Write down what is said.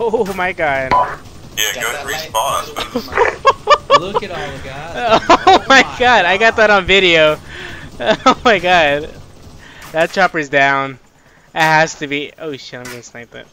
Oh my god. Yeah, go respawn. Look at all the guys. Oh my god, I got that on video. Oh my god. That chopper's down. It has to be. Oh shit, I'm gonna snipe it.